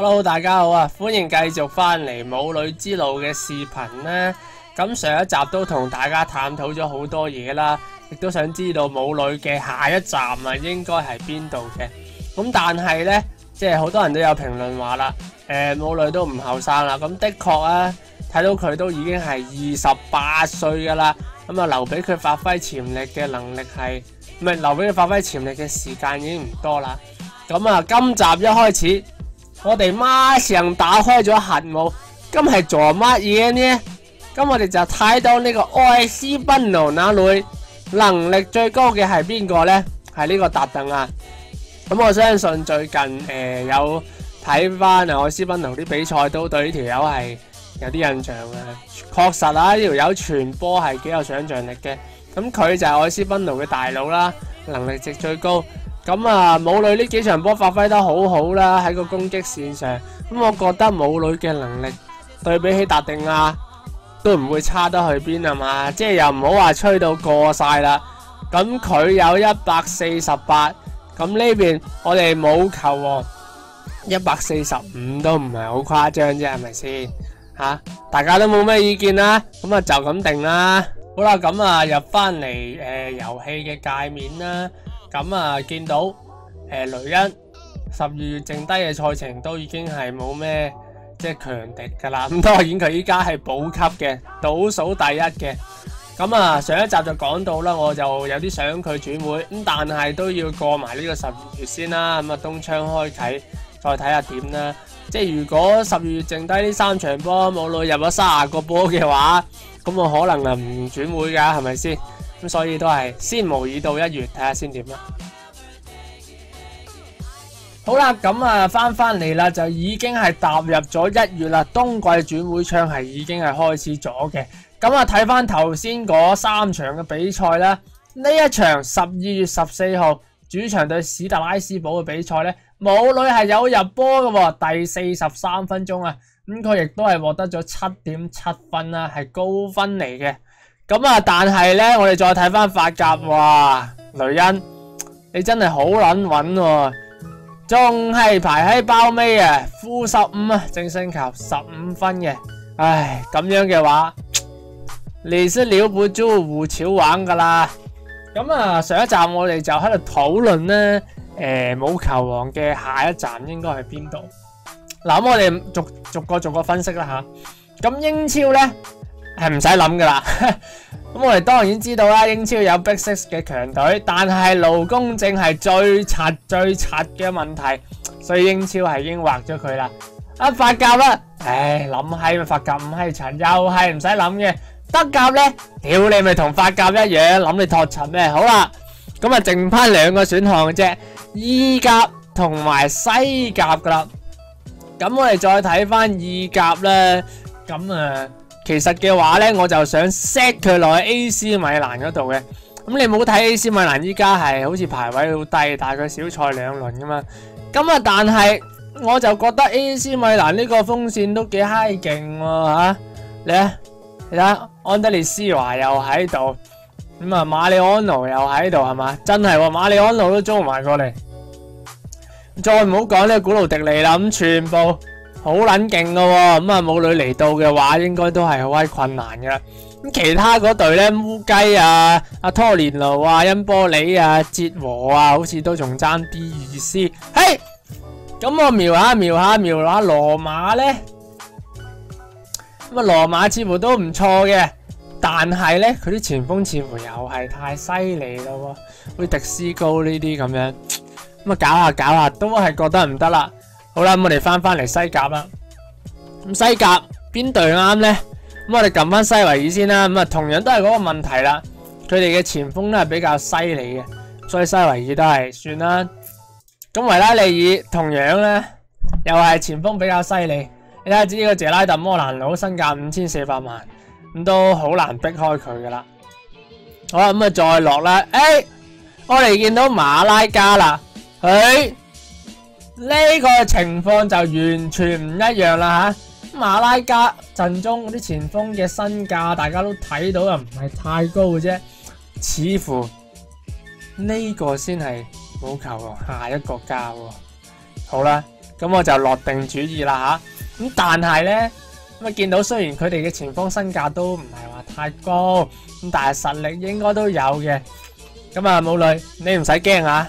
Hello，大家好啊！歡迎繼續翻嚟母女之路嘅視頻啦。咁上一集都同大家探討咗好多嘢啦，亦都想知道母女嘅下一站啊，應該係邊度嘅。咁但係呢，即係好多人都有評論話啦，誒母女都唔後生啦。咁的確啊，睇到佢都已經係二十八歲噶啦。咁啊，留俾佢發揮潛力嘅能力係，唔係留俾佢發揮潛力嘅時間已經唔多啦。咁啊，今集一開始。我哋馬上打開咗核武，咁係做乜嘢呢？咁我哋就睇到呢個愛斯賓奴那里能力最高嘅係邊個呢？係呢個達鄧啊！咁我相信最近诶、有睇翻啊愛斯賓奴啲比賽，都對呢條友係有啲印象嘅。確實啊，呢條友傳波係幾有想象力嘅。咁佢就係愛斯賓奴嘅大佬啦，能力值最高。咁啊，母女呢幾場波發揮得好好啦，喺個攻擊線上。咁我覺得母女嘅能力對比起達定啊都唔會差得去邊啊嘛，即係又唔好話吹到過晒啦。咁佢有一百四十八，咁呢邊我哋冇球王一百四十五都唔係好誇張啫，係咪先？吓，大家都冇咩意見啦，咁啊就咁定啦。好啦，咁啊入翻嚟誒遊戲嘅界面啦。咁啊，見到诶、雷恩十二月剩低嘅賽程都已經係冇咩即係強敵噶啦，咁當然佢依家係保级嘅，倒數第一嘅。咁啊，上一集就講到啦，我就有啲想佢轉會，咁但係都要過埋呢個十二月先啦。咁啊，冬窗開啟，再睇下點啦。即系如果十二月剩低呢三場波冇女入咗三十個波嘅話，咁我可能啊唔轉會噶，係咪先？咁所以都係先無以到一月睇下先點啦。好啦，咁啊翻翻嚟啦，就已經係踏入咗一月啦。冬季轉會窗係已經係開始咗嘅。咁啊睇翻頭先嗰三場嘅比賽啦，呢一場十二月十四號主場對史特拉斯堡嘅比賽呢，母女係有入波嘅，第四十三分鐘啊，咁佢亦都係獲得咗七點七分啦，係高分嚟嘅。咁啊！但係咧，我哋再睇翻法甲，哇！雷恩，你真係好撚穩喎，仲係排喺包尾啊，负十五啊，正星球十五分嘅。唉，咁樣嘅話，你是留不住胡潮玩噶啦。咁啊，上一集我哋就喺度討論咧，诶、呃，冇球王嘅下一站應該係邊度？嗱，咁我哋逐逐個逐個分析啦吓。咁英超咧？係唔使諗噶啦，咁我哋當然知道啦，英超有 Big Six 嘅強隊，但係勞工證係最柒最柒嘅問題，所以英超係已經劃咗佢啦。啊法甲啦，唉諗係法甲唔係柒，又係唔使諗嘅。德甲咧，屌你咪同法甲一樣，諗你托柒咩？好啦，咁啊剩翻兩個選項嘅啫，意甲同埋西甲噶啦。咁我哋再睇翻意甲咧，咁啊。其實嘅話咧，我就想 set 佢落去 A.C. 米蘭嗰度嘅。咁你冇睇 A.C. 米蘭依家係好似排位好低，大概小賽兩輪噶嘛。咁啊，但係我就覺得 A.C. 米蘭呢個鋒線都幾嗨勁喎吓。你啊，你睇安德烈斯華又喺度，咁啊馬里安奴又喺度係嘛？真係喎，馬里安奴都租埋過嚟。再唔好講呢古魯迪尼啦，咁全部。好撚勁噶，咁啊母女嚟到嘅話，應該都係好鬼困難噶。咁其他嗰隊咧，烏雞啊、阿拖連奴啊、恩波里啊、捷和啊，好似都仲爭啲意思。嘿，咁我瞄下瞄下瞄下羅馬咧，咁啊羅馬似乎都唔錯嘅，但係咧佢啲前鋒似乎又係太犀利咯，好似迪斯高呢啲咁樣，咁啊搞下搞下都係覺得唔得啦。好啦，咁我哋翻翻嚟西甲啦。咁西甲邊隊啱呢？咁我哋撳翻西維爾先啦。咁啊，同樣都係嗰個問題啦。佢哋嘅前鋒都係比較犀利嘅，所以西維爾都係算啦。咁維拉利爾同樣咧，又係前鋒比較犀利。你睇下呢個謝拉特摩蘭佬身價五千四百萬，咁都好難逼開佢噶啦。好啦，咁啊再落啦。誒，我哋見到馬拉加啦，佢。呢個情況就完全唔一樣啦吓，馬拉加陣中啲前锋嘅身價，大家都睇到又唔係太高嘅啫，似乎呢個先係冇球下一個家。好啦，咁我就落定主意啦吓。咁但係呢，咁啊見到雖然佢哋嘅前锋身價都唔係話太高，咁但係實力應該都有嘅。咁啊，武磊，你唔使驚啊！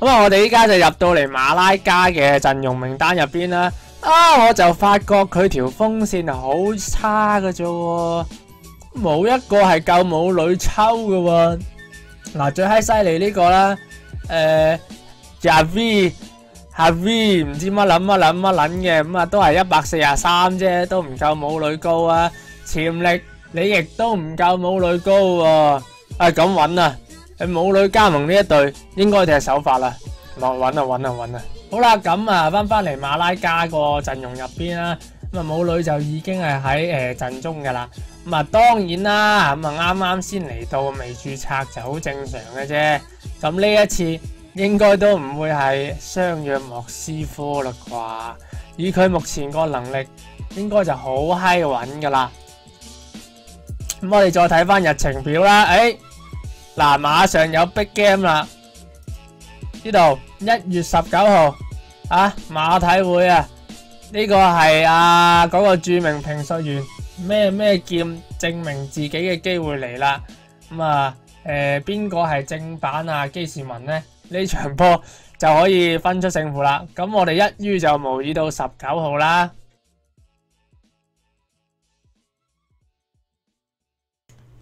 咁啊，我哋依家就入到嚟馬拉加嘅陣容名單入邊啦。啊，我就發覺佢條鋒線係好差㗎啫，冇一個係夠母女抽㗎。嗱，最閪犀利呢個啦，誒，Javi Javi 唔知乜諗乜諗乜諗嘅，咁啊都係一百四十三啫，都唔夠母女高啊。潛力你亦都唔夠母女高喎。啊，咁穩啊！誒，武磊加盟呢一隊，應該就係首發啦。落穩啊，穩啊，穩啊！好啦，咁啊，翻翻嚟馬拉加個陣容入邊啦。咁啊，母女就已經係喺誒陣中噶啦。咁啊，當然啦，咁啊啱啱先嚟到未註冊就好正常嘅啫。咁呢一次應該都唔會係相約莫斯科啦啩？以佢目前個能力，應該就好閪稳噶啦。咁我哋再睇翻日程表啦，誒。嗱，馬上有 big game 啦！呢度一月十九號啊，馬體會啊，呢個係啊嗰個著名評述員咩咩劍證明自己嘅機會嚟啦。咁啊，誒邊個係正版啊？基士文呢？呢場波就可以分出勝負啦。咁我哋一於就模擬到十九號啦。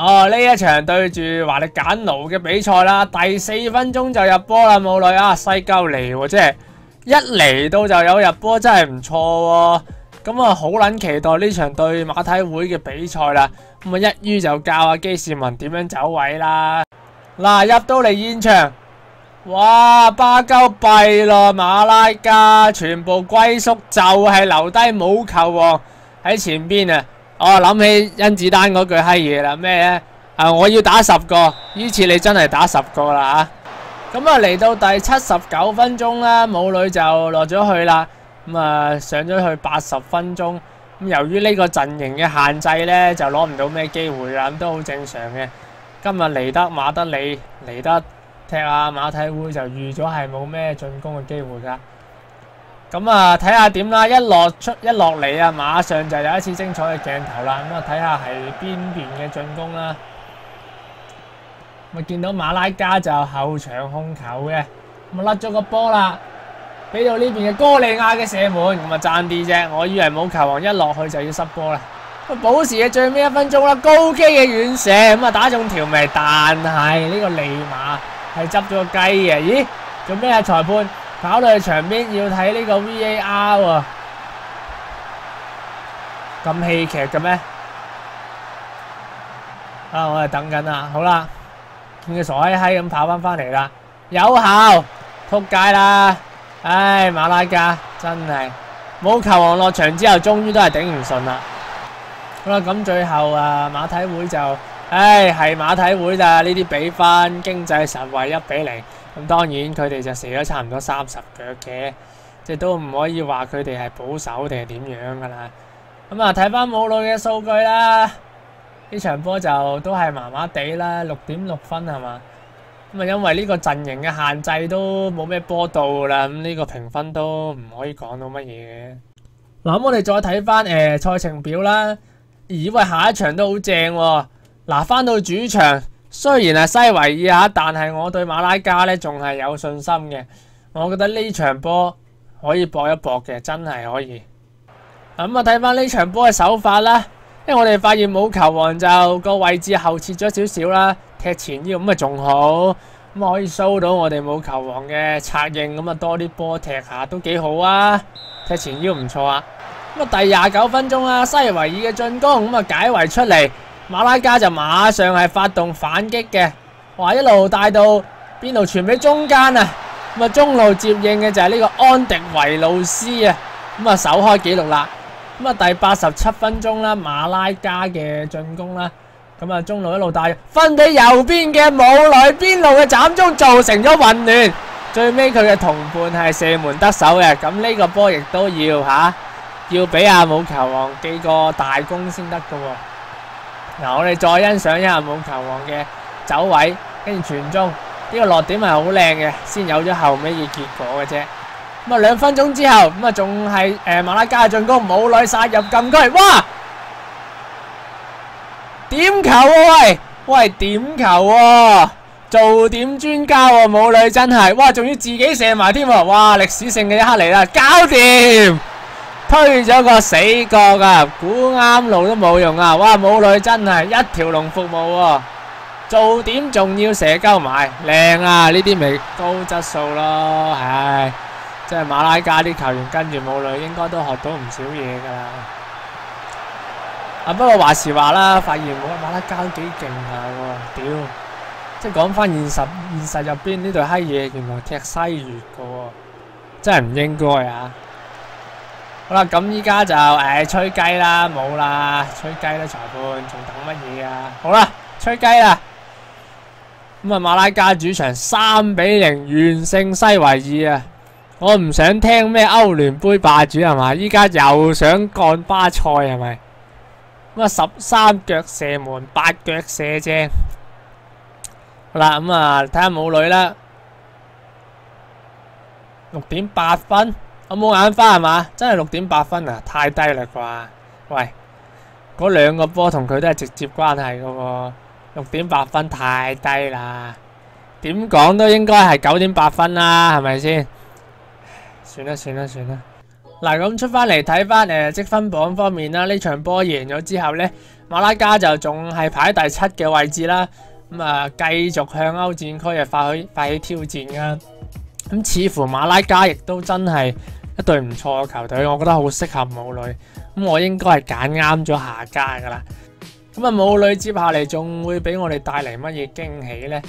哦，呢一場對住華力簡奴嘅比賽啦，第四分鐘就入波啦，冇女啊，西鳩嚟，即係一嚟到就有入波，真係唔錯喎。咁啊，好捻期待呢場對馬體會嘅比賽啦。咁啊，一於就教阿基士文點樣走位啦。嗱，入到嚟現場，哇，巴鳩閉咯，馬拉加全部龜縮，就係留低冇球王喺前边啊！我諗起甄子丹嗰句閪嘢啦，咩咧？啊，我要打十個，呢次你真係打十個啦！咁啊，嚟到第七十九分鐘啦，母女就落咗去啦。咁啊，上咗去八十分鐘。咁由於呢個陣營嘅限制咧，就攞唔到咩機會啦，咁都好正常嘅。今日嚟得馬德里嚟得踢下馬體會，就預咗係冇咩進攻嘅機會噶。咁啊，睇下點啦！一落出一落嚟啊，馬上就有一次精彩嘅鏡頭啦。咁啊，睇下係邊邊嘅進攻啦。咪見到馬拉加就後場控球嘅，咁啊甩咗個波啦，俾到呢邊嘅哥利亞嘅射門，咁啊爭啲啫。我以為冇球王一落去就要失波啦。保时嘅最尾一分鐘啦，高基嘅遠射，咁啊打中條眉，但係呢個利馬係執咗個雞嘅。咦？做咩啊，裁判？跑到去場邊要睇呢個 VAR 喎，咁戲劇嘅咩？啊，我哋等緊啦，好啦，見佢傻閪閪咁跑翻翻嚟啦，有效，撲街啦！唉，馬拉加真係冇球王落場之後，終於都係頂唔順啦。好啦，咁最後啊，馬體會就，唉，係馬體會咋？呢啲比分經濟實惠一比零。咁當然佢哋就射咗差唔多三十腳嘅，即係都唔可以話佢哋係保守定係點樣噶啦。咁啊睇翻武磊嘅數據啦，呢場波就都係麻麻地啦，六點六分係嘛。咁啊因為呢個陣營嘅限制都冇咩波到啦，咁呢個評分都唔可以講到乜嘢嘅。嗱咁我哋再睇翻誒賽程表啦，以為下一場都好正喎。嗱翻到主場。雖然係西維爾啊，但係我對馬拉加呢仲係有信心嘅。我覺得呢場波可以搏一搏嘅，真係可以。咁啊，睇翻呢場波嘅手法啦，因為我哋發現冇球王就個位置後撤咗少少啦，踢前腰咁啊仲好，咁可以 show 到我哋冇球王嘅策應，咁啊多啲波踢下都幾好啊！踢前腰唔錯啊！咁啊第廿九分鐘啦，西維爾嘅進攻咁啊解圍出嚟，馬拉加就馬上係發動反擊嘅，哇一路帶到邊度傳俾中間啊！咁啊中路接應嘅就係呢個安迪維路斯啊，咁啊首開紀錄啦！咁啊，第八十七分鐘啦，馬拉加嘅進攻啦，咁啊中路一路帶分俾右邊嘅武女邊路嘅斬中，造成咗混亂。最尾佢嘅同伴係射門得手嘅，咁呢個波亦都要吓，要俾阿武球王記個大功先得噶。嗱，我哋再欣賞一下武球王嘅走位，跟住傳中，呢個落點係好靚嘅，先有咗後尾嘅結果嘅啫。咁啊，兩分鐘之後，咁啊，仲係誒馬拉加嘅進攻，武磊殺入禁區，哇！點球啊喂，喂點球喎，做點專家喎，武磊真係，哇，仲要自己射埋添，哇，歷史性嘅一刻嚟啦，搞掂，推咗個死角啊，估啱路都冇用啊，哇，母女真係一條龍服務喎，做點仲要射鳩埋，靚啊，呢啲咪高質素咯，唉。即係馬拉加啲球員跟住母女，應該都學到唔少嘢噶啦。啊，不過話時話啦，發現我馬拉加都幾勁下喎，屌！即係講翻現實，現實入邊呢对閪嘢，原來踢西乙噶喎，真係唔應該啊！好啦，咁依家就誒吹雞啦，冇啦，吹雞啦，裁判仲等乜嘢啊？好啦，吹雞啦！咁啊，馬拉加主場三比零完勝西維爾啊！我唔想聽咩歐聯杯霸主係嘛，依家又想幹巴塞係咪？咁啊十三腳射門，八腳射正。好啦，咁啊睇下武磊啦，六點八分，我冇眼花係嘛？真係六點八分啊，太低啦啩？喂，嗰兩個波同佢都係直接關係噶喎，六點八分太低啦，點講都應該係九點八分啦，係咪先？算啦算啦算啦，嗱咁出翻嚟睇翻誒積分榜方面啦，呢場波贏咗之後呢，馬拉加就仲係排第七嘅位置啦，咁啊繼續向歐戰區啊發起发起挑戰噶，咁似乎馬拉加亦都真係一隊唔錯嘅球隊，我覺得好適合武磊，咁我應該係揀啱咗下家噶啦，咁啊武女接下嚟仲會俾我哋帶嚟乜嘢驚喜呢？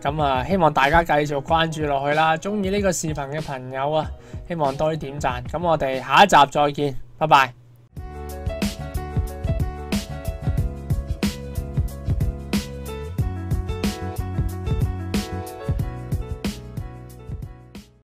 咁啊，希望大家繼續關注落去啦！中意呢個視頻嘅朋友啊，希望多啲點讚。咁我哋下一集再見，拜拜。